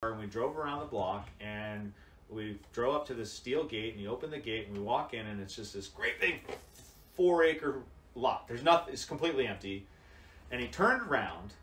and we drove around the block and we drove up to this steel gate and you open the gate and we walk in and it's just this great big four acre lot. There's nothing, it's completely empty. And he turned around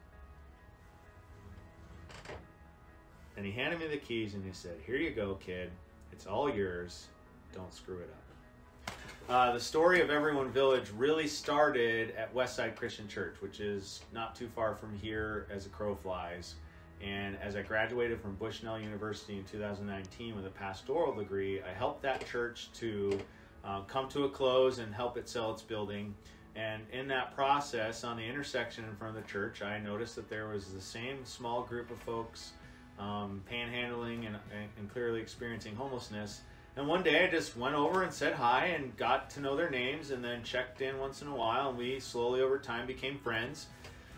and he handed me the keys and he said, Here you go, kid. It's all yours. Don't screw it up. Uh, the story of Everyone Village really started at Westside Christian Church, which is not too far from here as a crow flies. And as I graduated from Bushnell University in 2019 with a pastoral degree, I helped that church to uh, come to a close and help it sell its building. And in that process, on the intersection in front of the church, I noticed that there was the same small group of folks um, panhandling and, and clearly experiencing homelessness. And one day I just went over and said hi and got to know their names and then checked in once in a while. And we slowly over time became friends.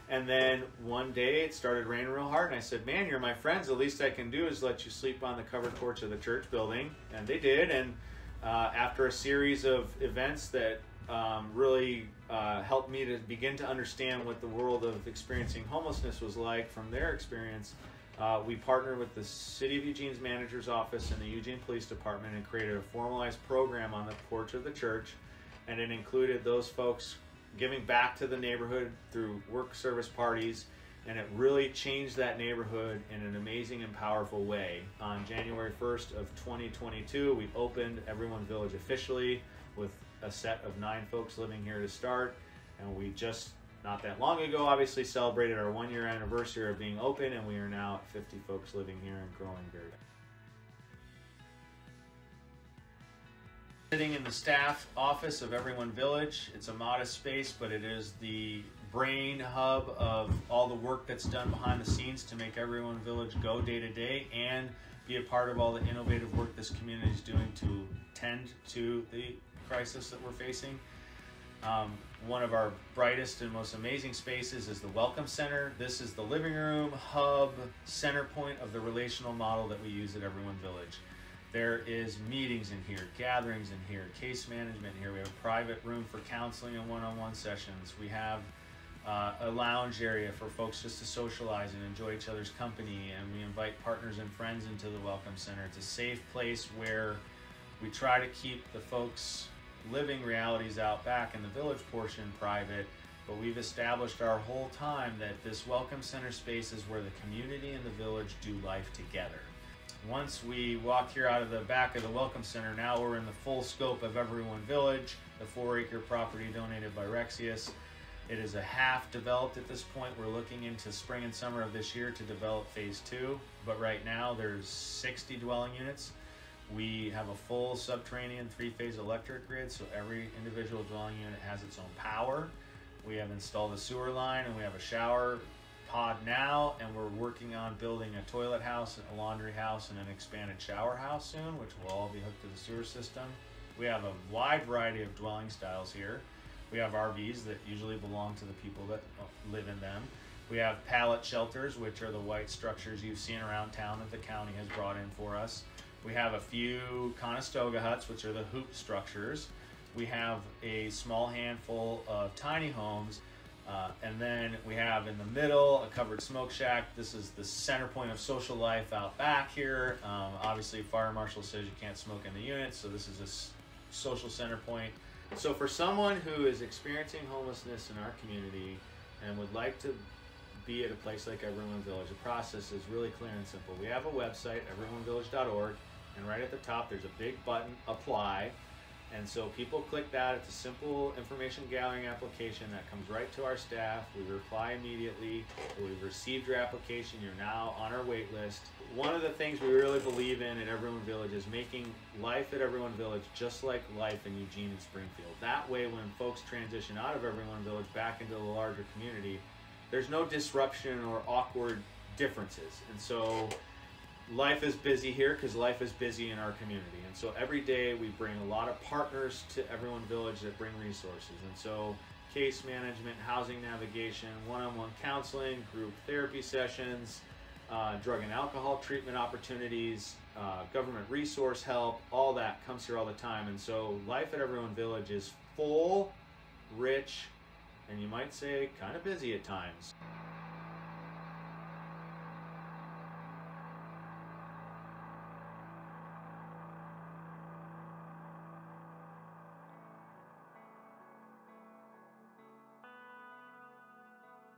And then one day it started raining real hard, and I said, "Man, you're my friends. The least I can do is let you sleep on the covered porch of the church building." And they did. And uh, after a series of events that um, really uh, helped me to begin to understand what the world of experiencing homelessness was like from their experience, uh, we partnered with the City of Eugene's manager's office and the Eugene Police Department and created a formalized program on the porch of the church. And it included those folks giving back to the neighborhood through work service parties, and it really changed that neighborhood in an amazing and powerful way. On January 1st of 2022, we opened Everyone Village officially with a set of nine folks living here to start, and we just not that long ago obviously celebrated our one year anniversary of being open, and we are now at 50 folks living here and growing very Sitting in the staff office of Everyone Village. It's a modest space, but it is the brain hub of all the work that's done behind the scenes to make Everyone Village go day to day and be a part of all the innovative work this community is doing to tend to the crisis that we're facing. Um, one of our brightest and most amazing spaces is the Welcome Center. This is the living room, hub, center point of the relational model that we use at Everyone Village. There is meetings in here, gatherings in here, case management here. We have a private room for counseling and one-on-one sessions. We have uh, a lounge area for folks just to socialize and enjoy each other's company. And we invite partners and friends into the Welcome Center. It's a safe place where we try to keep the folks living realities out back in the village portion private. But we've established our whole time that this Welcome Center space is where the community and the village do life together once we walk here out of the back of the Welcome Center, now we're in the full scope of Everyone Village, the four acre property donated by Rexius. It is a half developed at this point. We're looking into spring and summer of this year to develop phase two, but right now there's 60 dwelling units. We have a full subterranean three phase electric grid, so every individual dwelling unit has its own power. We have installed a sewer line and we have a shower pod now, and we're working on building a toilet house, a laundry house, and an expanded shower house soon, which will all be hooked to the sewer system. We have a wide variety of dwelling styles here. We have RVs that usually belong to the people that uh, live in them. We have pallet shelters, which are the white structures you've seen around town that the county has brought in for us. We have a few Conestoga huts, which are the hoop structures. We have a small handful of tiny homes uh, and then we have in the middle a covered smoke shack. This is the center point of social life out back here. Um, obviously, fire marshal says you can't smoke in the unit, so this is a social center point. So for someone who is experiencing homelessness in our community and would like to be at a place like Everyone Village, the process is really clear and simple. We have a website, everyonevillage.org, and right at the top there's a big button, apply. And so people click that. It's a simple information gathering application that comes right to our staff. We reply immediately. We've received your application. You're now on our wait list. One of the things we really believe in at Everyone Village is making life at Everyone Village just like life in Eugene and Springfield. That way, when folks transition out of Everyone Village back into the larger community, there's no disruption or awkward differences. And so life is busy here because life is busy in our community. And so every day we bring a lot of partners to Everyone Village that bring resources. And so case management, housing navigation, one-on-one counseling, group therapy sessions, uh, drug and alcohol treatment opportunities, uh, government resource help, all that comes here all the time. And so life at Everyone Village is full, rich, and you might say kind of busy at times.